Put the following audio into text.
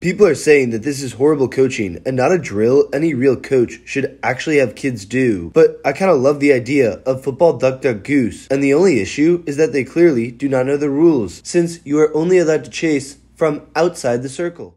People are saying that this is horrible coaching and not a drill any real coach should actually have kids do. But I kind of love the idea of football duck duck goose. And the only issue is that they clearly do not know the rules, since you are only allowed to chase from outside the circle.